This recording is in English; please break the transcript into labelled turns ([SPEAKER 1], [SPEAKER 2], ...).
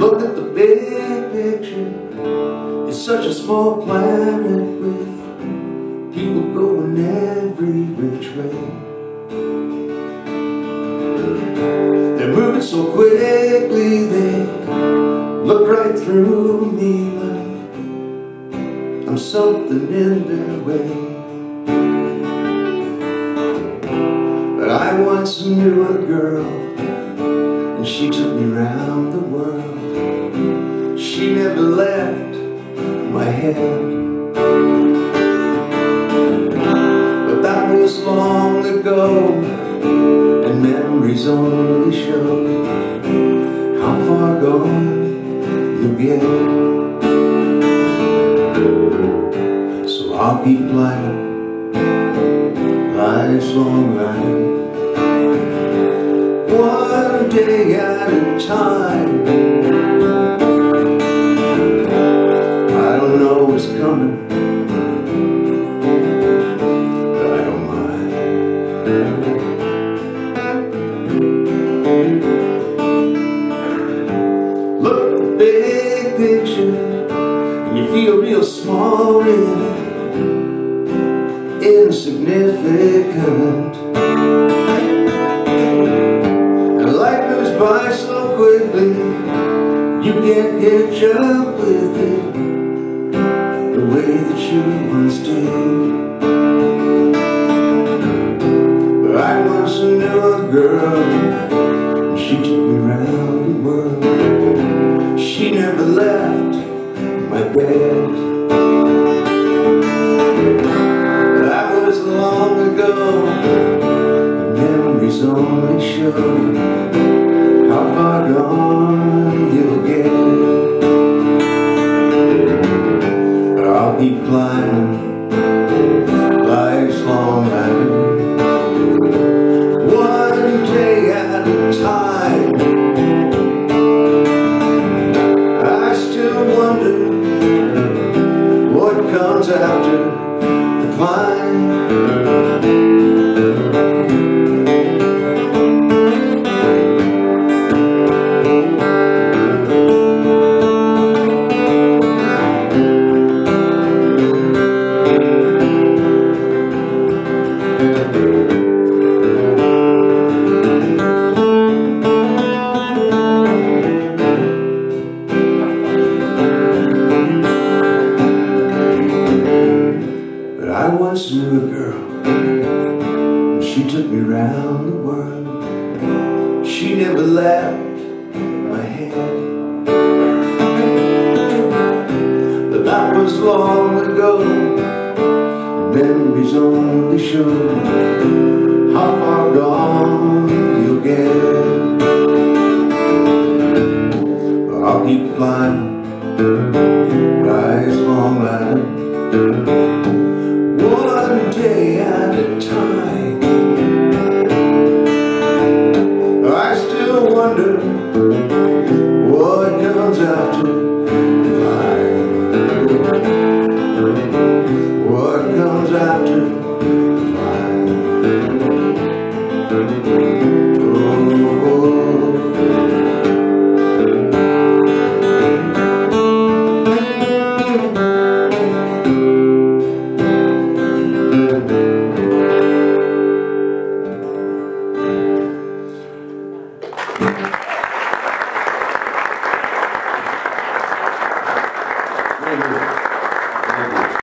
[SPEAKER 1] looked at the big picture. It's such a small planet with People going every which way. They're moving so quickly look right through me like I'm something in their way. But I once knew a girl, and she took me round the world. She never left my head. But that was long ago, and memories only show Keep climbing life's long line, one day at a time. I don't know what's coming, but I don't mind. Look at the big picture, and you feel real small in it, insignificant. And life moves by so quickly, you can't catch up with it the way that you once did. I once knew a girl, and she took me round what comes after the once knew a girl, she took me round the world. She never left my head. But that was long ago. Memories only show how far gone you'll get. I'll keep climbing rise long ladder. One day at a time. I still wonder what comes after What comes after